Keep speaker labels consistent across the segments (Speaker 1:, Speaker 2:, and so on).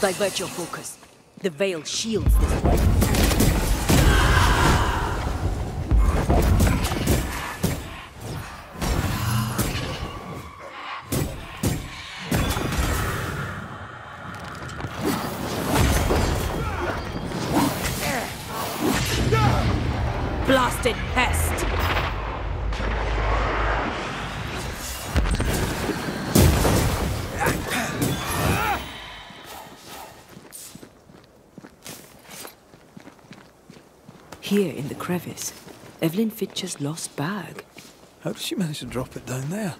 Speaker 1: Divert your focus. The veil shields this way. Here in the crevice, Evelyn Fitcher's lost bag.
Speaker 2: How did she manage to drop it down there?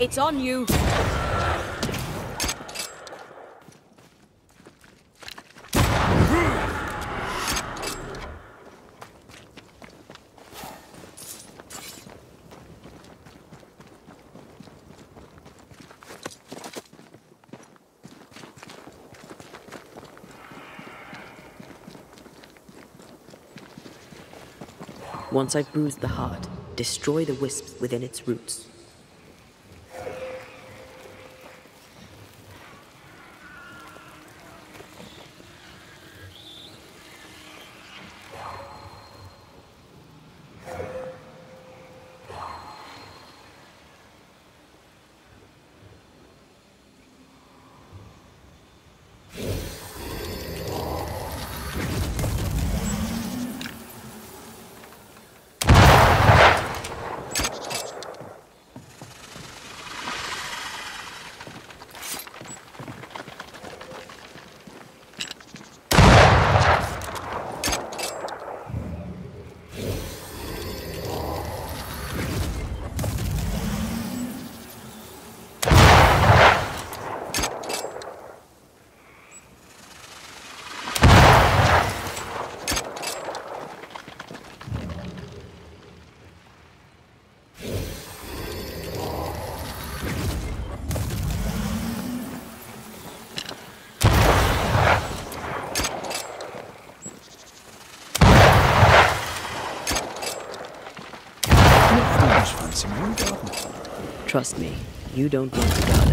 Speaker 1: It's on you. Once I've bruised the heart, destroy the wisps within its roots. Trust me, you don't want to garden.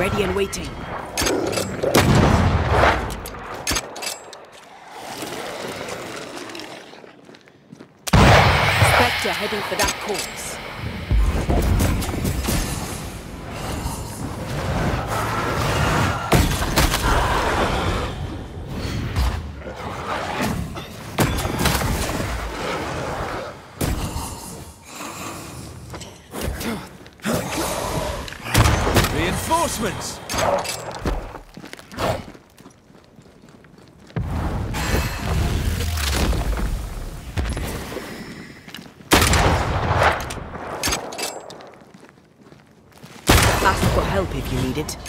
Speaker 1: Ready and waiting. Spectre heading for that corpse.
Speaker 2: Reinforcements!
Speaker 1: Ask for help if you need it.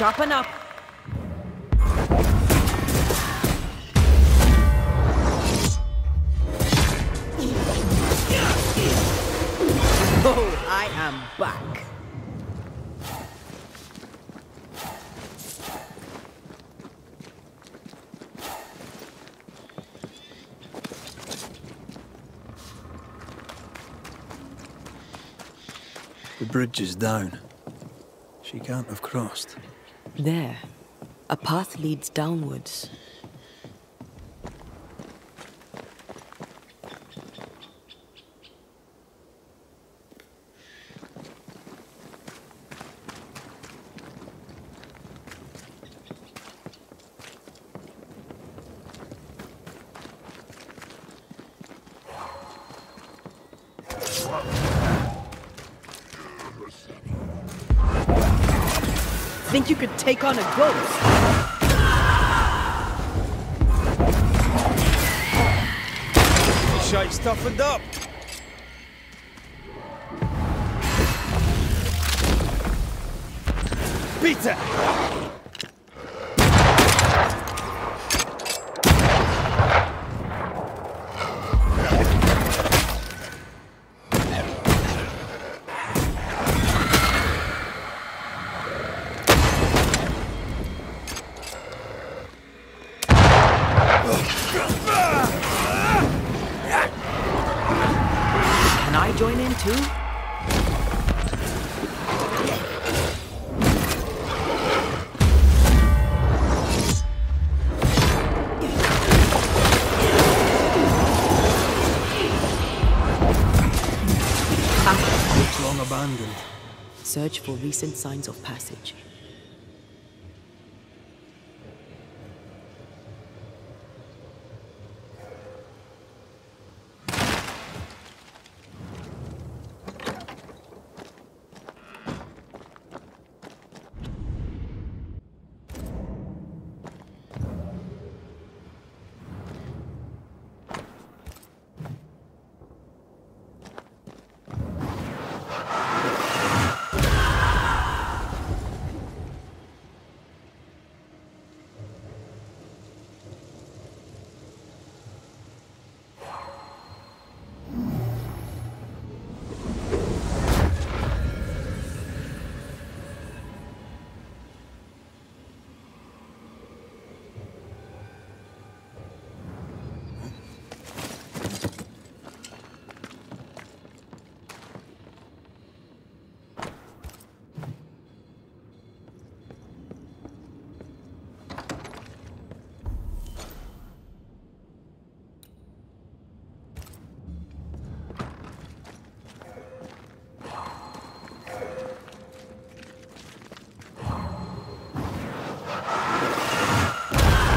Speaker 1: Chopping up. Oh, I am back.
Speaker 2: The bridge is down. She can't have crossed.
Speaker 1: There, a path leads downwards. Think you could take on a ghost?
Speaker 2: Shite toughened up. Peter!
Speaker 1: Join in too?
Speaker 2: Looks long abandoned.
Speaker 1: Search for recent signs of passage.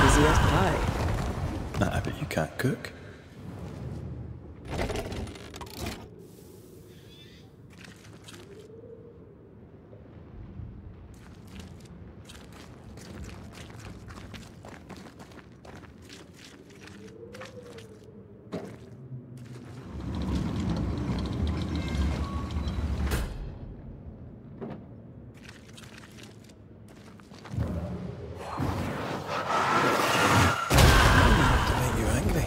Speaker 1: Busy as pie.
Speaker 2: Nah, but you can't cook. to make you angry.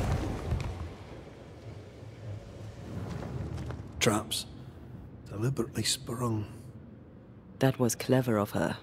Speaker 2: Traps. Deliberately sprung.
Speaker 1: That was clever of her.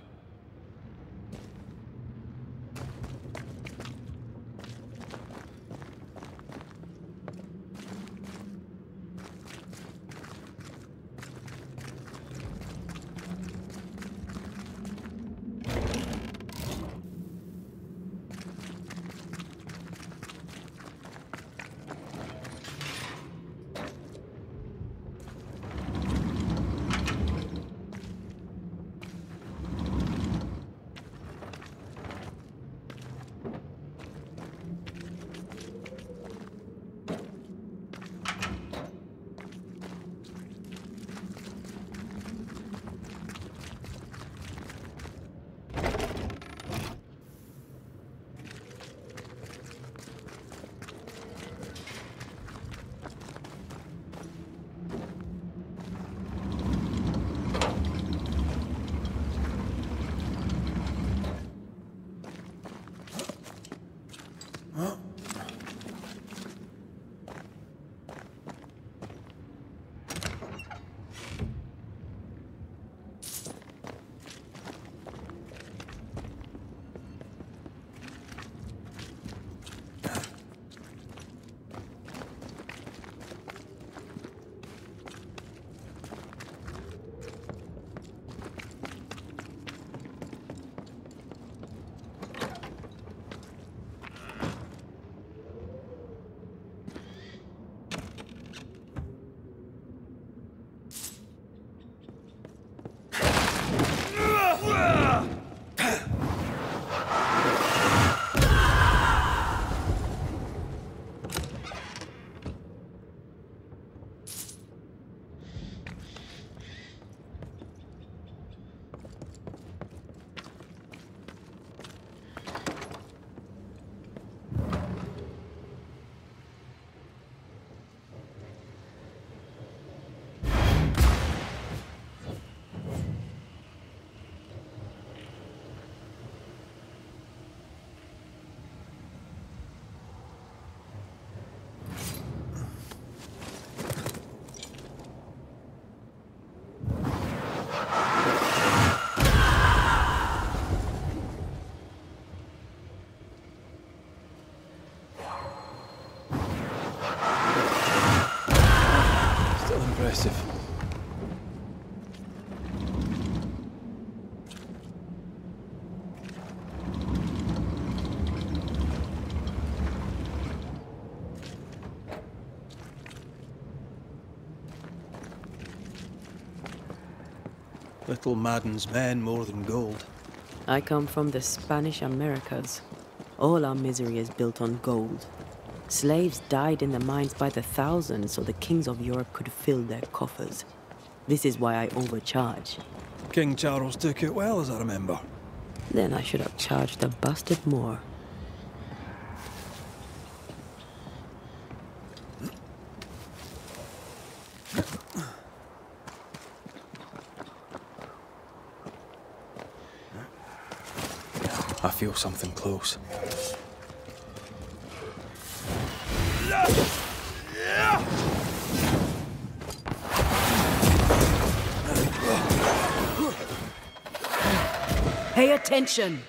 Speaker 2: Little maddens men more than gold.
Speaker 1: I come from the Spanish Americas. All our misery is built on gold. Slaves died in the mines by the thousands so the kings of Europe could fill their coffers. This is why I overcharge.
Speaker 2: King Charles took it well, as I remember.
Speaker 1: Then I should have charged a bastard more.
Speaker 3: I feel something close.
Speaker 4: Pay attention!